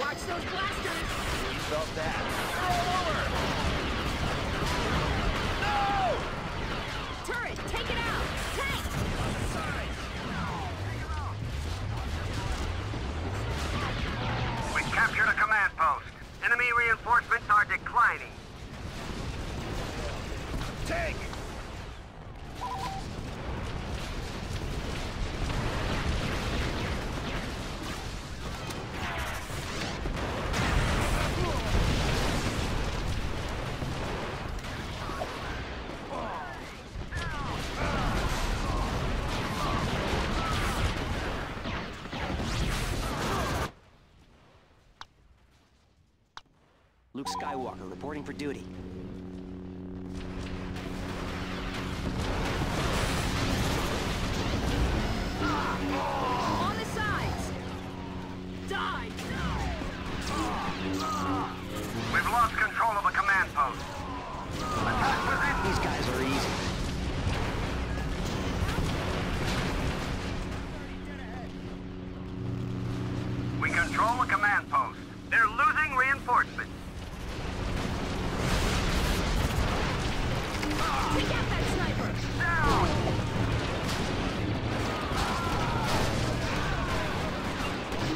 Watch those blasters! You felt that. Skywalker, reporting for duty. On the sides! Die! We've lost control of the command post. These guys are easy.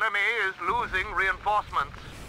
enemy is losing reinforcements.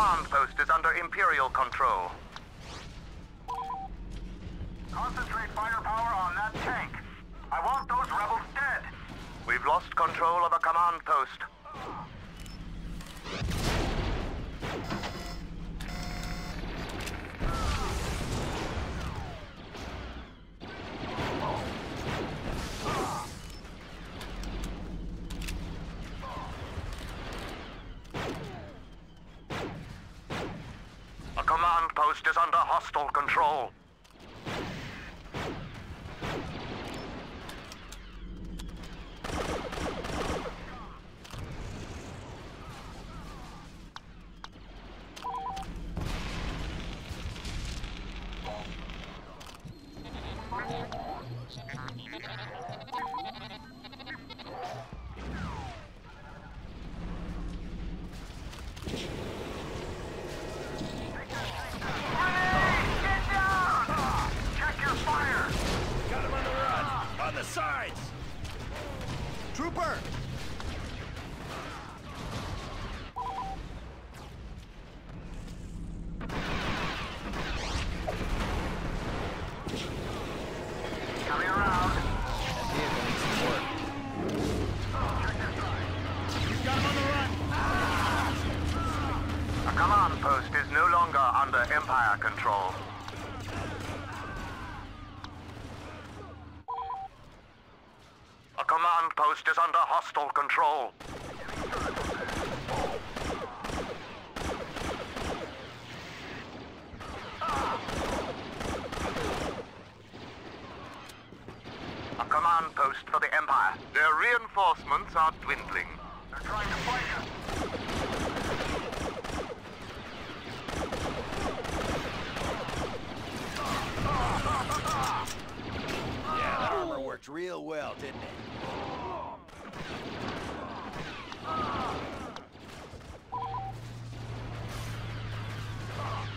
command post is under Imperial control. Concentrate firepower on that tank. I want those rebels dead. We've lost control of a command post. under hostile control. the sides! Trooper! command post is no longer under Empire control. Command post is under hostile control. A command post for the Empire. Their reinforcements are dwindling. They're trying to fight us. Yeah, that armor worked real well, didn't it?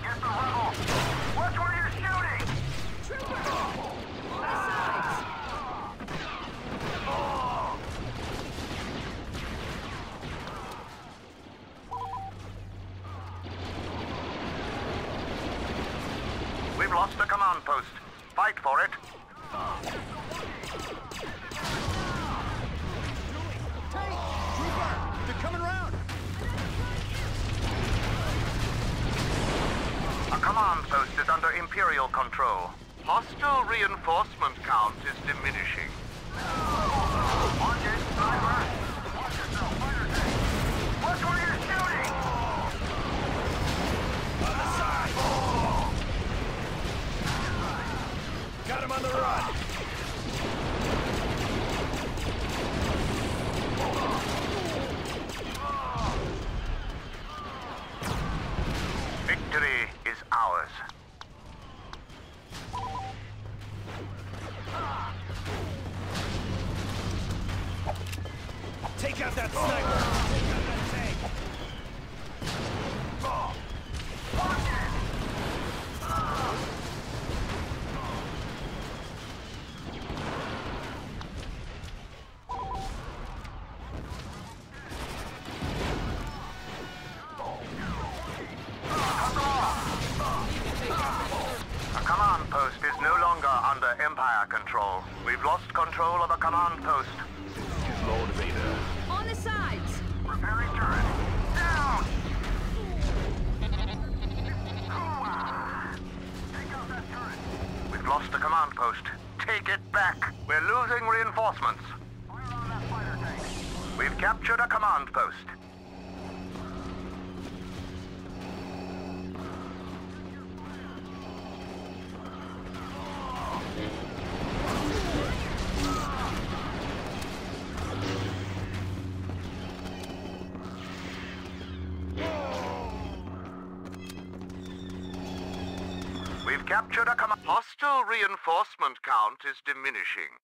Get the rebel! Watch where you're shooting! Trooper! On the sides! We've lost the command post. Fight for it. They're coming around! A command post is under Imperial control. Hostile reinforcement count is diminishing. Out that sniper! Take out that tank! A command post is no longer under Empire control. We've lost control of a command post. This is Lord Vader. Lost the command post. Take it back. We're losing reinforcements. We've captured a command post. A command. Hostile reinforcement count is diminishing.